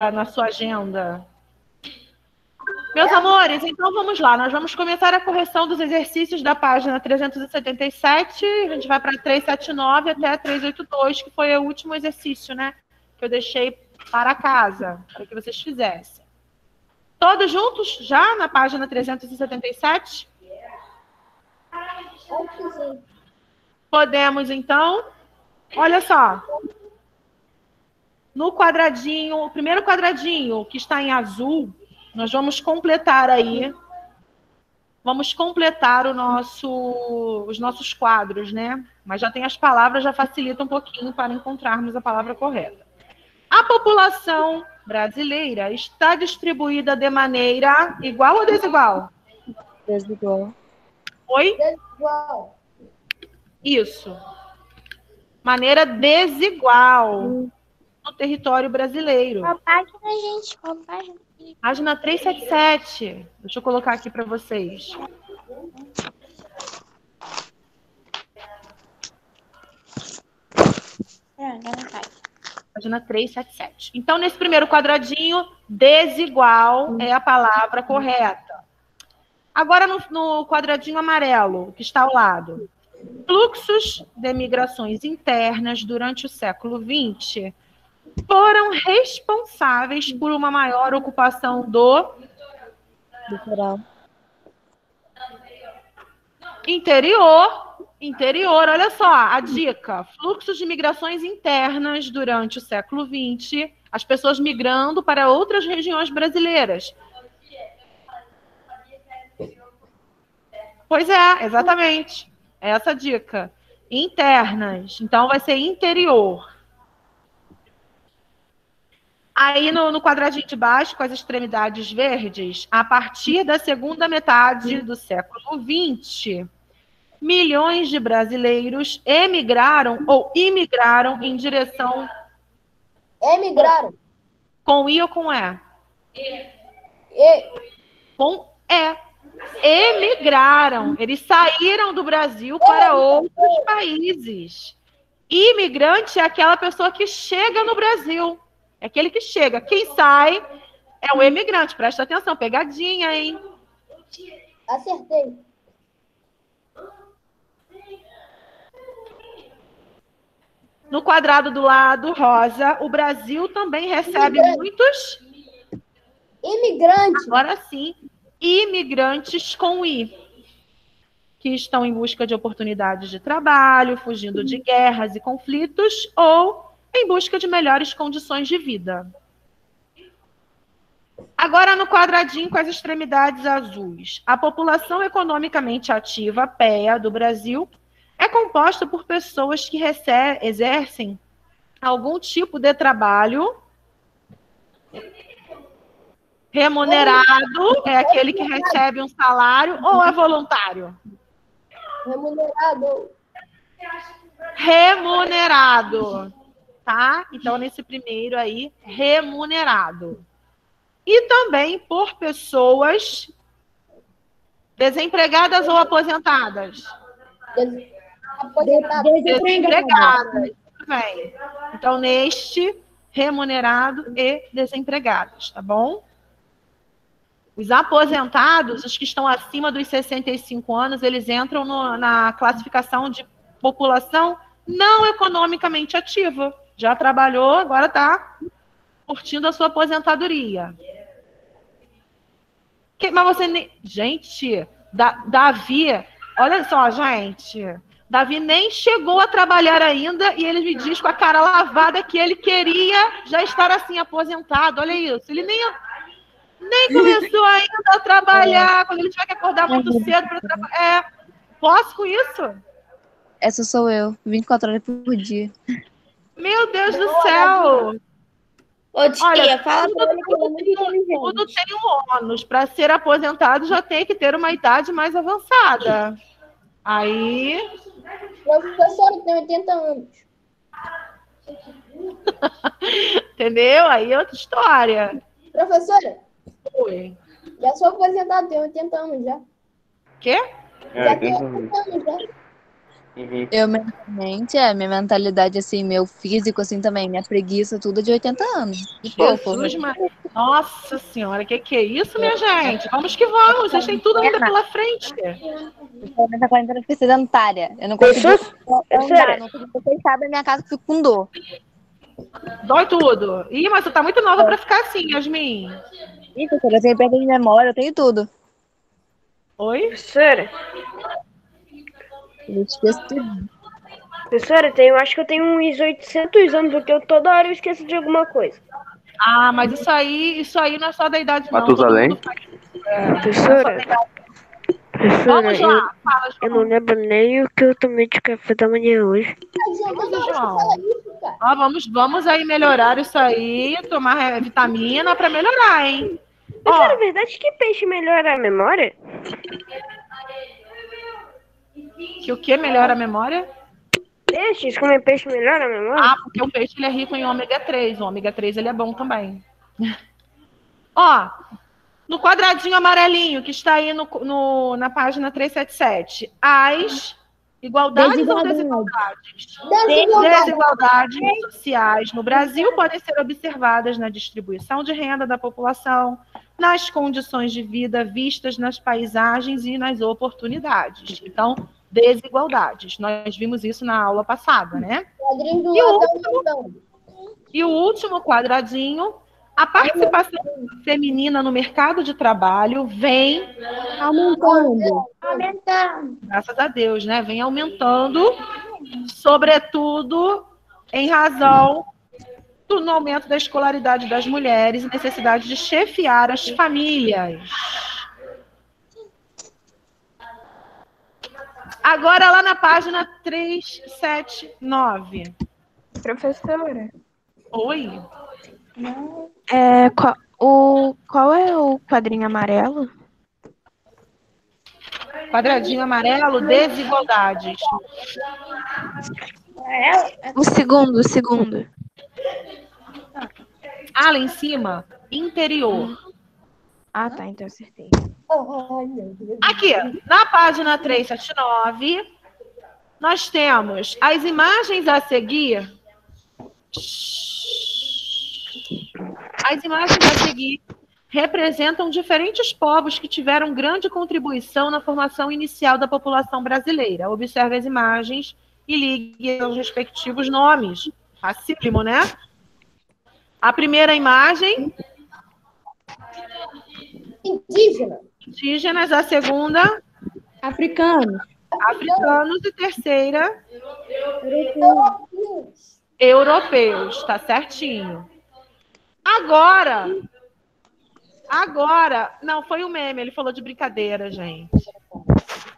na sua agenda. Meus amores, então vamos lá. Nós vamos começar a correção dos exercícios da página 377. A gente vai para 379 até 382, que foi o último exercício, né? Que eu deixei para casa, para que vocês fizessem. Todos juntos já na página 377? Podemos, então. Olha só. No quadradinho, o primeiro quadradinho que está em azul, nós vamos completar aí. Vamos completar o nosso, os nossos quadros, né? Mas já tem as palavras, já facilita um pouquinho para encontrarmos a palavra correta. A população brasileira está distribuída de maneira igual ou desigual? Desigual. Oi? Desigual. Isso. Maneira desigual no território brasileiro. Qual página, gente? Qual página? Página 377. Deixa eu colocar aqui para vocês. É. Página 377. Então, nesse primeiro quadradinho, desigual é a palavra correta. Agora, no, no quadradinho amarelo, que está ao lado. Fluxos de migrações internas durante o século XX foram responsáveis por uma maior ocupação do Litoral. interior. Interior, olha só, a dica: fluxos de migrações internas durante o século XX, as pessoas migrando para outras regiões brasileiras. Pois é, exatamente. Essa dica. Internas. Então vai ser interior. Aí no, no, quadradinho de baixo, com as extremidades verdes, a partir da segunda metade do século XX, milhões de brasileiros emigraram ou imigraram em direção. Emigraram. Com I ou com E? E, Com E. Emigraram. Eles saíram do Brasil para outros países. Imigrante é aquela pessoa que chega no Brasil. É aquele que chega. Quem sai é o emigrante. Presta atenção, pegadinha, hein? acertei. No quadrado do lado rosa, o Brasil também recebe Imigrante. muitos, Imigrante. agora sim, imigrantes com I, que estão em busca de oportunidades de trabalho, fugindo de guerras e conflitos ou em busca de melhores condições de vida. Agora, no quadradinho com as extremidades azuis, a população economicamente ativa, PEA, do Brasil, é composta por pessoas que exercem algum tipo de trabalho remunerado, é aquele que recebe um salário, ou é voluntário? Remunerado. remunerado, tá? Então, nesse primeiro aí, remunerado. E também por pessoas desempregadas ou aposentadas? Des-. Desempregadas. Bem. Então, neste, remunerado e desempregados, tá bom? Os aposentados, os que estão acima dos 65 anos, eles entram no- na classificação de população não economicamente ativa. Já trabalhou, agora está curtindo a sua aposentadoria. Que- mas você nem. Gente, Da- Davi, olha só, gente. Davi nem chegou a trabalhar ainda e ele me diz com a cara lavada que ele queria já estar assim aposentado. Olha isso. Ele nem, nem começou ainda a trabalhar. Quando ele tiver que acordar muito cedo para trabalhar. É, posso com isso? Essa sou eu, 24 horas por dia. Meu Deus do céu! Ô, tia, Olha, fala tudo, é tudo tem, um- tudo tem um ônus. Para ser aposentado, já tem que ter uma idade mais avançada. Aí. Professor, eu tenho 80 anos. Entendeu? Aí é outra história. Professora, Oi. já sou aposentado, tenho 80 anos já. Quê? Já tenho 80 anos já. Uhum. Eu mentalmente, é, minha mentalidade, assim, meu físico, assim, também, minha preguiça, tudo de 80 anos. E pouco. Jesus, Maria. Nossa senhora, que que é isso, minha gente? Vamos que vamos, vocês têm tudo ainda pela frente. Eu nessa quarentena eu fui sedentária. Eu não consegui andar, não consegui fechar da minha casa, fico com dor. Dói tudo. Ih, mas você tá muito nova pra ficar assim, Yasmin. Ih, professora, eu tenho perda de memória, eu tenho tudo. Oi? Professora, Eu esqueço tudo. professora, eu acho que eu tenho uns 800 anos, porque eu toda hora eu esqueço de alguma coisa. Ah, mas isso aí, isso aí não é só da idade, não. Matusalém? É, Professora, professora, Vamos eu, lá, fala, eu não lembro nem o que eu tomei de café da manhã hoje. Ó, vamos, vamos aí melhorar isso aí, tomar vitamina pra melhorar, hein? Professora, Ó, é verdade que peixe melhora a memória? Que o que melhora a memória? Peixes, comer peixe melhora a memória? Ah, porque o peixe ele é rico em ômega 3. O ômega 3 ele é bom também. Ó, no quadradinho amarelinho que está aí no, no- na página 377, as igualdades ou desigualdades? Desigualdade. Desigualdades sociais no Brasil podem ser observadas na distribuição de renda da população, nas condições de vida vistas nas paisagens e nas oportunidades. Então, desigualdades. Nós vimos isso na aula passada, né? Quadrinho do E o aumentando. E o último quadradinho, a participação feminina no mercado de trabalho vem, Aumentando. graças a Deus, né? Vem aumentando, sobretudo em razão do aumento da escolaridade das mulheres e necessidade de chefiar as famílias. Agora lá na página 379. Professora, Oi. é, qual, o, qual é o quadrinho amarelo? Quadradinho amarelo, desigualdades. O segundo, o segundo. Ah, lá em cima, interior. Ah, tá, então eu acertei. Aqui, na página 379, nós temos as imagens a seguir. As imagens a seguir representam diferentes povos que tiveram grande contribuição na formação inicial da população brasileira. Observe as imagens e ligue aos respectivos nomes. Facílimo, né? A primeira imagem, Indígena. Indígenas. A segunda, Africano. africanos. E terceira, Europeus. europeus, tá certinho. Agora, agora, não, foi o meme, ele falou de brincadeira, gente.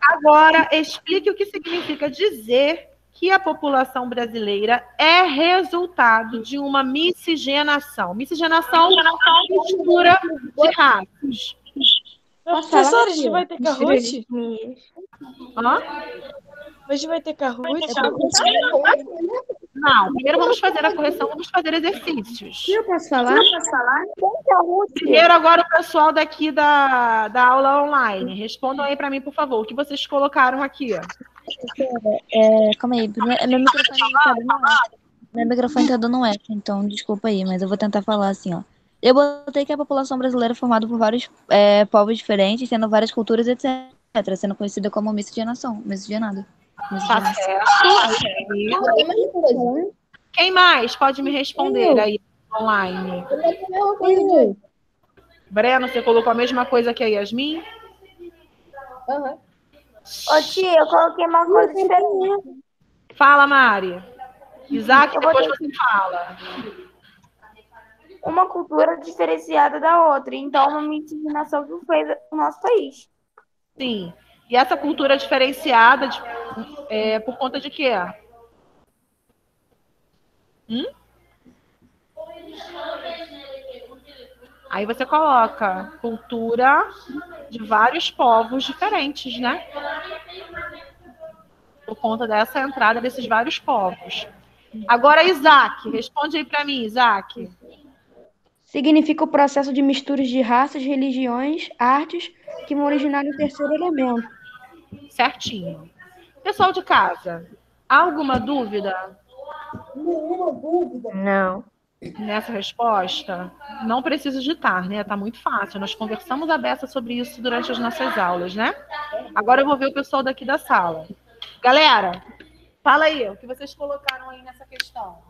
Agora, explique o que significa dizer que a população brasileira é resultado de uma miscigenação. Miscigenação é mistura de raças. Professora, a gente vai ter Kahoot? Hã? Hoje vai ter Kahoot? Não, primeiro vamos fazer a correção, vamos fazer exercícios. Eu posso falar? Primeiro, agora o pessoal daqui da, da aula online. Respondam aí para mim, por favor, o que vocês colocaram aqui. É, calma aí. Meu, meu microfone tá dando eco. Meu microfone tá dando eco, então desculpa aí, mas eu vou tentar falar assim, ó. Eu botei que a população brasileira é formada por vários é, povos diferentes, tendo várias culturas, etc., sendo conhecida como miscigenação, miscigenado. Tá certo. Coisa. Quem mais pode me responder aí online? Eu. Breno, você colocou a mesma coisa que a Yasmin? Aham. Ô tia, eu coloquei uma coisa diferente. Fala, Mari. Isaac, depois você fala. Uma cultura diferenciada da outra. Então, uma miscigenação que fez o nosso país. Sim. E essa cultura diferenciada de- é por conta de quê? Hum? Aí você coloca cultura de vários povos diferentes, né? Por conta dessa entrada desses vários povos. Agora, Isaac, responde aí para mim, Isaac. Significa o processo de misturas de raças, religiões, artes que vão originar o terceiro elemento. Certinho. Pessoal de casa, alguma dúvida Nenhuma dúvida. Não. nessa resposta? Não precisa digitar, né? Tá muito fácil. Nós conversamos a beça sobre isso durante as nossas aulas, né? Agora eu vou ver o pessoal daqui da sala. Galera, fala aí, o que vocês colocaram aí nessa questão?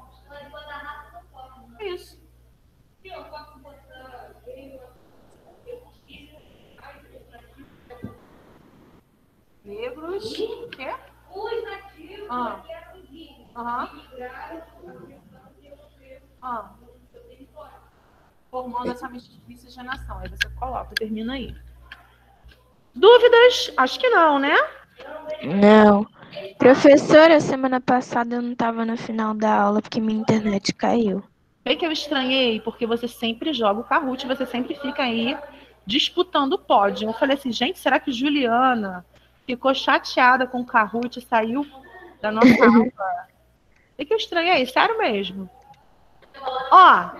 O quê? Ah. Aham. Ah. Formando essa miscigenação. Aí você coloca, termina aí. Dúvidas? Acho que não, né? Não. Professora, semana passada eu não estava no final da aula porque minha internet caiu. Bem que eu estranhei, porque você sempre joga o Kahoot, você sempre fica aí disputando o pódio. Eu falei assim, gente, será que Juliana ficou chateada com o Kahoot e saiu da nossa aula? Bem que eu estranhei, sério mesmo. Ó,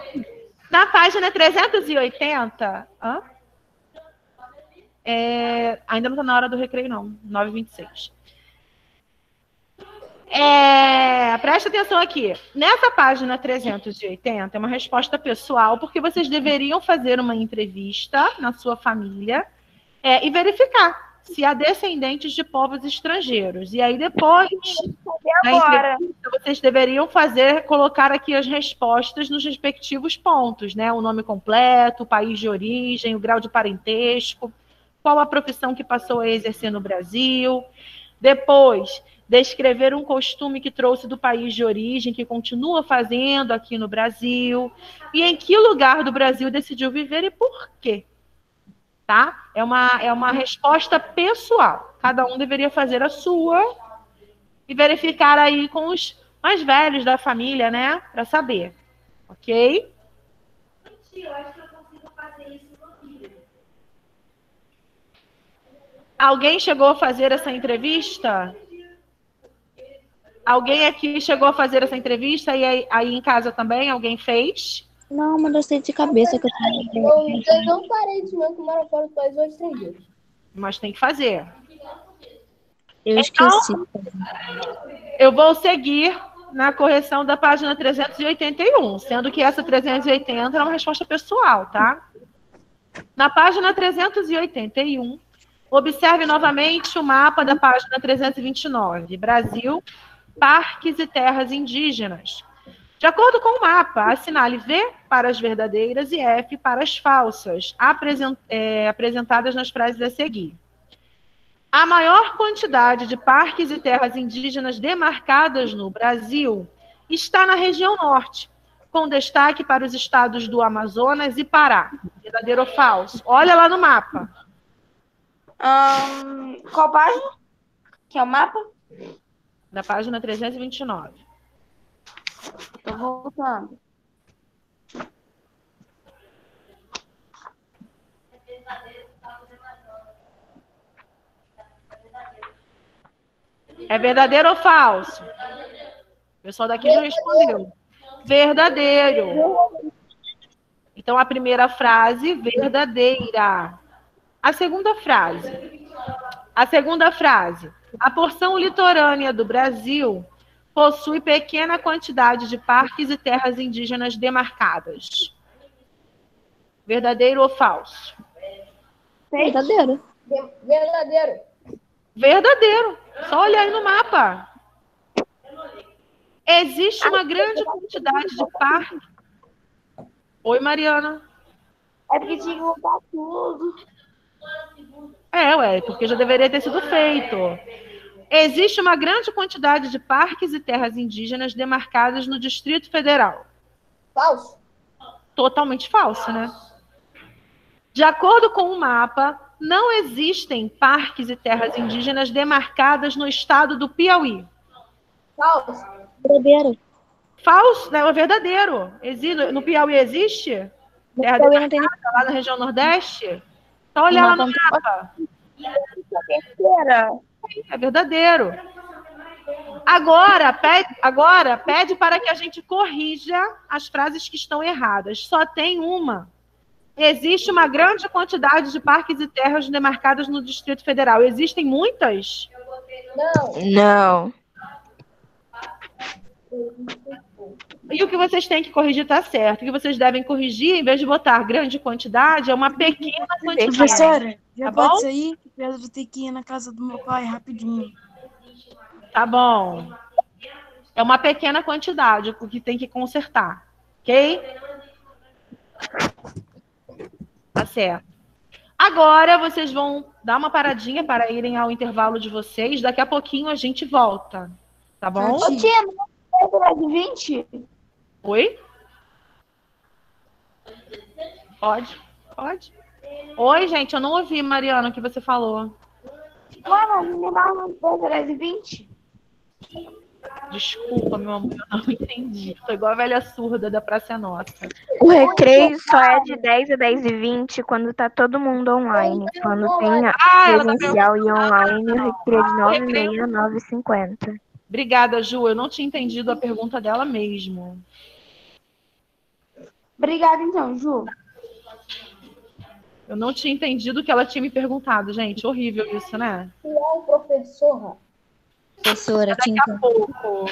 na página 380, hã? É, ainda não está na hora do recreio, não. 9h26. É, presta atenção aqui. Nessa página 380 é uma resposta pessoal, porque vocês deveriam fazer uma entrevista na sua família é, e verificar se há descendentes de povos estrangeiros. E aí depois agora. vocês deveriam fazer, colocar aqui as respostas nos respectivos pontos, né? O nome completo, o país de origem, o grau de parentesco, qual a profissão que passou a exercer no Brasil. Depois, descrever um costume que trouxe do país de origem, que continua fazendo aqui no Brasil, e em que lugar do Brasil decidiu viver e por quê. Tá? É uma, é uma resposta pessoal. Cada um deveria fazer a sua e verificar aí com os mais velhos da família, né? Para saber. Ok? Alguém chegou a fazer essa entrevista? Alguém aqui chegou a fazer essa entrevista e aí, aí em casa também alguém fez? Não, mas eu sei de cabeça que eu Eu, tenho. eu não parei de estudar com Mara fora do país hoje estrangeiros. Mas tem que fazer. Eu esqueci. Eu vou seguir na correção da página 381, sendo que essa 380 é uma resposta pessoal, tá? Na página 381, observe novamente o mapa da página 329. Brasil, parques e terras indígenas. De acordo com o mapa, assinale V para as verdadeiras e F para as falsas, é, apresentadas nas frases a seguir. A maior quantidade de parques e terras indígenas demarcadas no Brasil está na região norte, com destaque para os estados do Amazonas e Pará. Verdadeiro ou falso? Olha lá no mapa. Ahn, qual página? Que é o mapa? Na página 329. Tô voltando. É verdadeiro ou falso? O pessoal daqui não respondeu. Verdadeiro. Então, a primeira frase, verdadeira. A segunda frase. A segunda frase. A porção litorânea do Brasil possui pequena quantidade de parques e terras indígenas demarcadas. Verdadeiro ou falso? Verdadeiro. Ver- Verdadeiro. Verdadeiro. Só olhar aí no mapa. Existe uma grande quantidade de parques. Oi, Mariana. É porque tinha que tudo. É, ué, porque já deveria ter sido feito. Existe uma grande quantidade de parques e terras indígenas demarcadas no Distrito Federal. Falso. Totalmente falso, né? De acordo com o mapa, não existem parques e terras indígenas demarcadas no estado do Piauí. Falso. Verdadeiro. Falso, né? É verdadeiro. Exi- No Piauí existe? Terra Piauí não tem lá na região Nordeste? Só olhar lá no mapa. mapa. Terceira. É verdadeiro. Agora pede, agora, pede para que a gente corrija as frases que estão erradas. Só tem uma. Existe uma grande quantidade de parques e terras demarcadas no Distrito Federal. Existem muitas? Não. Não. E o que vocês têm que corrigir está certo. O que vocês devem corrigir, em vez de botar grande quantidade, é uma pequena quantidade. Professora, já Tá pode bom? sair? que Pedro tem que ir na casa do meu pai rapidinho. Tá bom. É uma pequena quantidade, o que tem que consertar. Ok? Tá certo. Agora vocês vão dar uma paradinha para irem ao intervalo de vocês. Daqui a pouquinho a gente volta. Tá bom? Certinho. Tia, não é de 20? Oi? Pode? Pode? Oi, gente, eu não ouvi, Mariana, o que você falou. Mano, me dá um 10 de 20? Desculpa, meu amor, eu não entendi. Tô igual a velha surda da Praça é Nossa. O recreio só é de 10 a 10 e 20 quando tá todo mundo online. Quando tem a Ah, tá presencial e online, o recreio de 9 e recreio. meia a 9 e 50. Obrigada, Ju. Eu não tinha entendido a pergunta dela mesmo. Obrigada, então, Ju. Eu não tinha entendido o que ela tinha me perguntado, gente. Horrível isso, né? Tu é o professor. professora, Daqui tinta. a pouco.